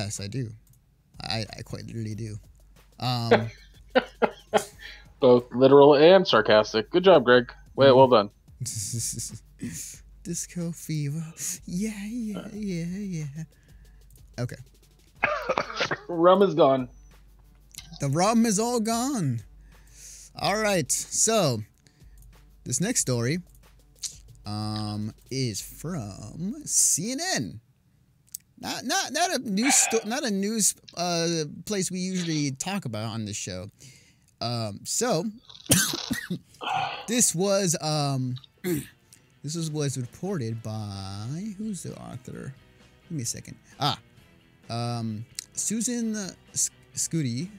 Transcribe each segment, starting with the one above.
Yes, I do. I, I quite literally do. Um, Both literal and sarcastic. Good job, Greg. Well, well done. Disco fever. Yeah, yeah, yeah, yeah. Okay. Rum is gone. The rum is all gone. All right. So, this next story um is from CNN. Not not not a news not a news uh place we usually talk about on this show. Um so this was um this was was reported by who's the author? Give me a second. Ah, um, Susan Sc- Scutti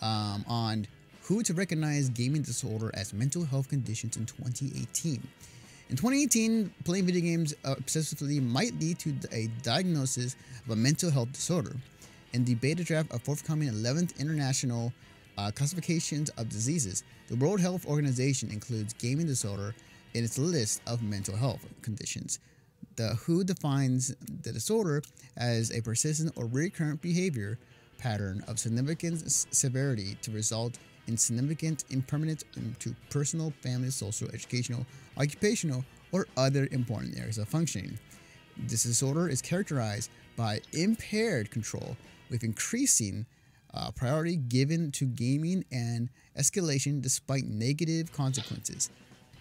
um, on WHO to recognize gaming disorder as mental health conditions in 2018. In 2018, playing video games obsessively might lead to a diagnosis of a mental health disorder. In the beta draft of forthcoming 11th International uh, Classifications of Diseases, the World Health Organization includes gaming disorder in its list of mental health conditions. The WHO defines the disorder as a persistent or recurrent behavior pattern of significant severity to result in significant impairment to personal, family, social, educational, occupational, or other important areas of functioning. This disorder is characterized by impaired control with increasing uh, priority given to gaming and escalation despite negative consequences.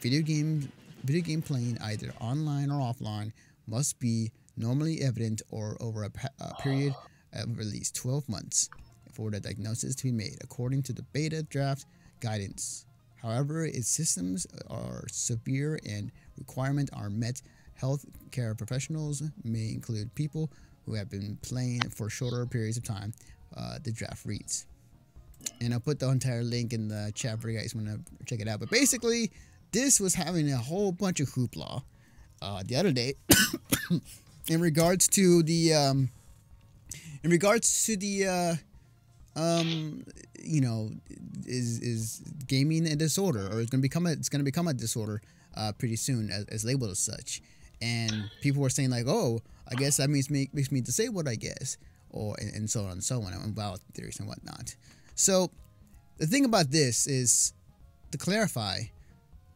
Video game video game playing either online or offline must be normally evident or over a, a period of at least 12 months for the diagnosis to be made according to the beta draft guidance. However, its systems are severe and requirements are met. Healthcare professionals may include people who have been playing for shorter periods of time. Uh, the draft reads. And I'll put the entire link in the chat for you guys want to check it out. But basically, this was having a whole bunch of hoopla uh, the other day in regards to the um, in regards to the uh, um, you know is is gaming a disorder or it's gonna become a it's gonna become a disorder uh, pretty soon as, as labeled as such. And people were saying like oh I guess that means me, makes me disabled I guess or and, and so on and so on and wild theories and whatnot. So the thing about this is to clarify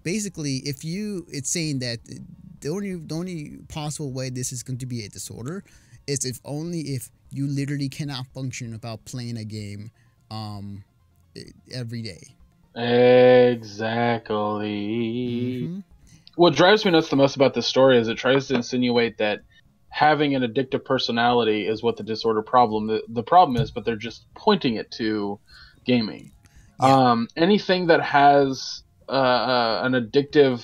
basically if you it's saying that the only the only possible way this is going to be a disorder is if only if you literally cannot function without playing a game um every day. Exactly. Mhm. What drives me nuts the most about this story is it tries to insinuate that having an addictive personality is what the disorder problem the, the problem is, but they're just pointing it to gaming. Yeah. Um, anything that has uh, uh, an addictive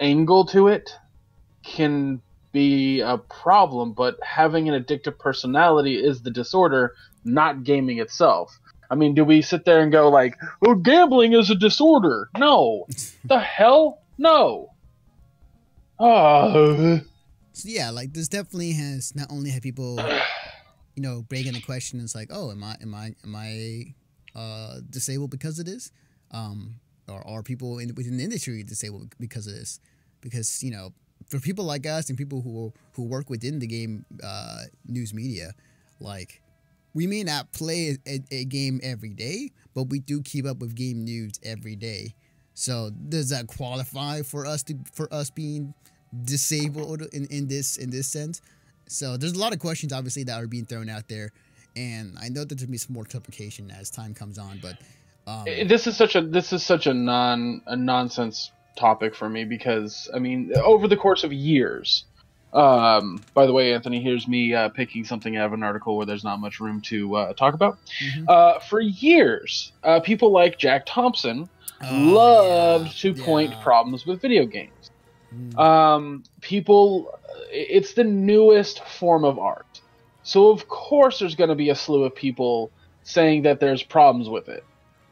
angle to it can be a problem, but having an addictive personality is the disorder, not gaming itself. I mean, do we sit there and go like, "Oh, gambling is a disorder"? No, the hell, no. Oh, So yeah, like this definitely has not only had people, you know, breaking the question. It's like, oh, am I am I am I uh, disabled because of this? Um, or are people in, within the industry disabled because of this? Because you know, for people like us and people who who work within the game uh, news media, like we may not play a, a game every day, but we do keep up with game news every day. So does that qualify for us to for us being disabled in, in this in this sense? So there's a lot of questions obviously that are being thrown out there, and I know that there'll be some more clarification as time comes on. But um, this is such a this is such a non a nonsense topic for me because I mean, over the course of years. Um, by the way, Anthony, here's me uh, picking something out of an article where there's not much room to uh, talk about. mhm. Uh, for years, uh, people like Jack Thompson Oh, loved yeah, to point yeah. problems with video games. Mm. Um, people, it's the newest form of art. So, of course, there's going to be a slew of people saying that there's problems with it.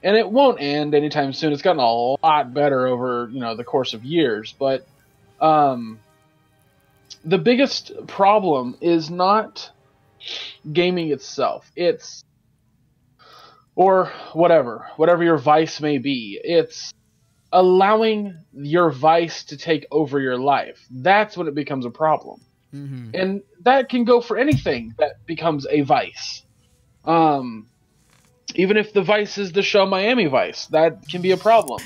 And it won't end anytime soon. It's gotten a lot better over, you know, the course of years. But um, the biggest problem is not gaming itself. It's or whatever, whatever your vice may be. It's allowing your vice to take over your life. That's when it becomes a problem. Mm-hmm. and that can go for anything that becomes a vice. Um, even if the vice is the show Miami Vice, that can be a problem.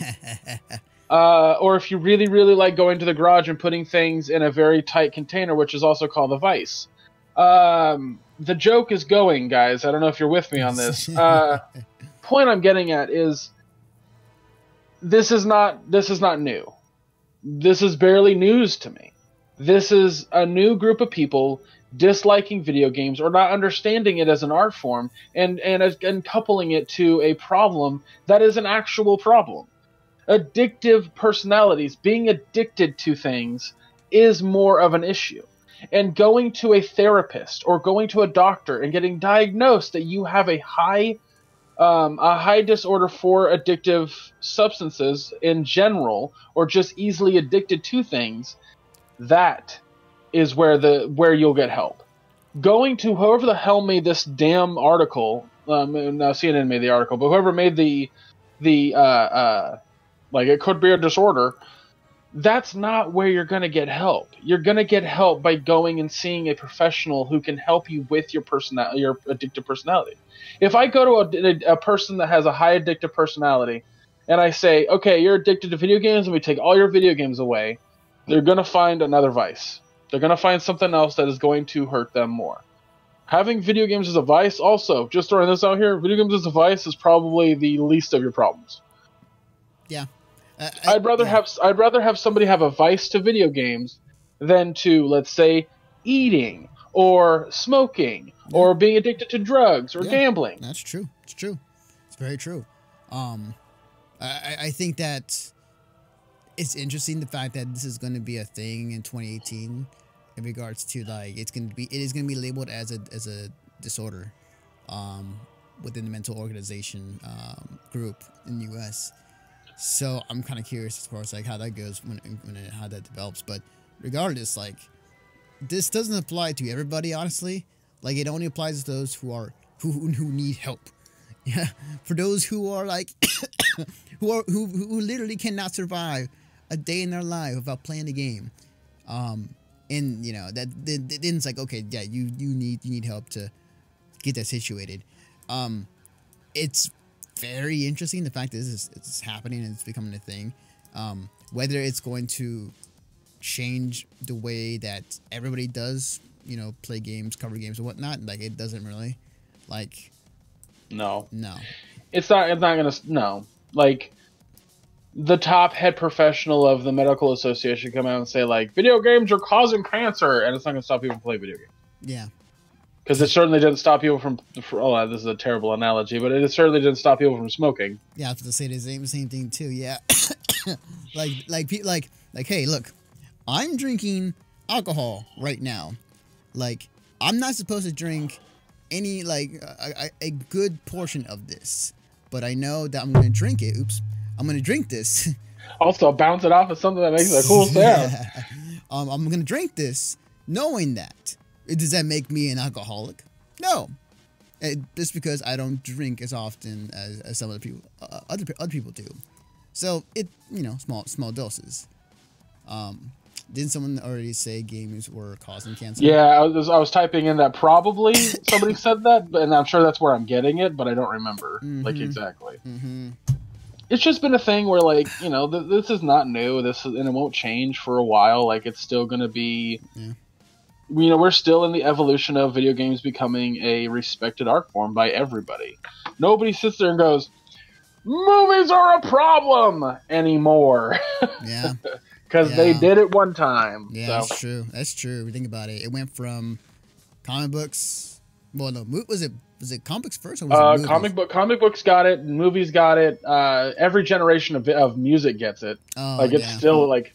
uh, or if you really, really like going to the garage and putting things in a very tight container, which is also called a vice. Um, the joke is going, guys. I don't know if you're with me on this. Uh, point I'm getting at is this is not this is not new. This is barely news to me. This is a new group of people disliking video games or not understanding it as an art form and and, and coupling it to a problem that is an actual problem. Addictive personalities, being addicted to things, is more of an issue. And going to a therapist or going to a doctor and getting diagnosed that you have a high um, a high disorder for addictive substances in general, or just easily addicted to things, that is where the where you'll get help. Going to whoever the hell made this damn article, um, now CNN made the article, but whoever made the the uh, uh, like it could be a disorder. That's not where you're going to get help. You're going to get help by going and seeing a professional who can help you with your personality, your addictive personality. If I go to a, a person that has a high addictive personality, and I say, "Okay, you're addicted to video games, and we take all your video games away," they're going to find another vice. They're going to find something else that is going to hurt them more. Having video games as a vice, also, just throwing this out here, video games as a vice is probably the least of your problems. Yeah. Uh, I, would rather yeah. have I'd rather have somebody have a vice to video games than to let's say eating or smoking Yeah. or being addicted to drugs or Yeah. gambling. That's true. It's true. It's very true. Um, I, I- I think that it's interesting the fact that this is going to be a thing in 2018 in regards to like it's going to be it is going to be labeled as a as a disorder um, within the mental organization um, group in the U.S. So I'm kind of curious as far as like how that goes when, when it, how that develops. But regardless, like this doesn't apply to everybody, honestly. Like it only applies to those who are who who need help. Yeah, for those who are like who are who who literally cannot survive a day in their life without playing the game. Um, and you know that then then it's like okay, yeah, you you need you need help to get that situated. Um, it's very interesting the fact that this is it's happening and it's becoming a thing. Um, whether it's going to change the way that everybody does, you know, play games, cover games, or whatnot, like it doesn't really. Like No, no, it's not. It's not gonna. No, like the top head professional of the medical association come out and say like video games are causing cancer, and it's not gonna stop people from playing video games. yeah, Because it certainly didn't stop people from. Oh, this is a terrible analogy, but it certainly didn't stop people from smoking. yeah. I have to say the same same thing too. Yeah, like like like like hey, look, I'm drinking alcohol right now. Like I'm not supposed to drink any like a, a, a good portion of this, but I know that I'm gonna drink it. Oops, I'm gonna drink this. Also, bounce it off of something that makes a cool sound. Yeah. Um, I'm gonna drink this, knowing that. Does that make me an alcoholic? No. It, just because I don't drink as often as, as some other people, uh, other other people do. So it, you know, small small doses. Um, didn't someone already say games were causing cancer? Yeah, I was, I was typing in that probably somebody said that, but- and I'm sure that's where I'm getting it, but I don't remember like Mhm. exactly. Mm-hmm. It's just been a thing where like you know th- this is not new. This is, and it won't change for a while. Like it's still gonna be. Yeah. You know, we're still in the evolution of video games becoming a respected art form by everybody. Nobody sits there and goes, "Movies are a problem" anymore Yeah. because they did it one time. Yeah, so. that's true. That's true. If you think about it, it went from comic books. Well, no, was it was it comic books first or Uh, comic book, comic books got it. Movies got it. Uh, every generation of, of music gets it. Oh, like it's yeah. still like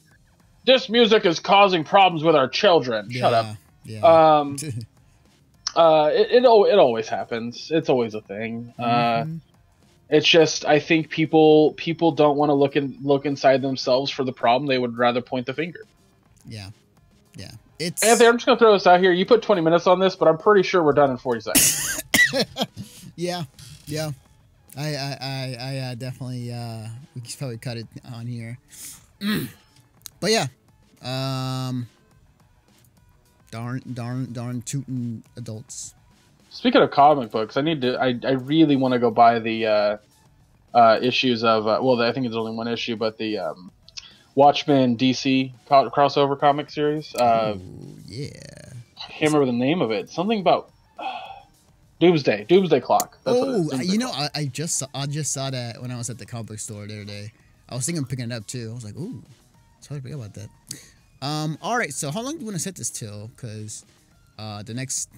this music is causing problems with our children. Shut up. Yeah. Um, uh, it, it it always happens. It's always a thing. Uh, Mhm. it's just I think people people don't want to look in look inside themselves for the problem. They would rather point the finger. yeah. Yeah. It's Anthony, I'm just gonna throw this out here. You put 20 minutes on this, but I'm pretty sure we're done in 40 seconds. yeah. Yeah. I I I, I uh, definitely uh we could probably cut it on here. but yeah. Um Darn, darn, darn, tootin' adults. Speaking of comic books, I need to. I, I really want to go buy the uh, uh, issues of. Uh, well, I think it's only one issue, but the um, Watchmen DC co- crossover comic series. Uh, yeah. I can't remember the name of it. Something about Doomsday. Doomsday Clock. That's what it is, oh, Doomsday you know. I, I just saw, I just saw that when I was at the comic book store the other day. I was thinking of picking it up too. I was like, ooh, to forget about that. Um, all right. So how long do you want to set this till? Because uh, the next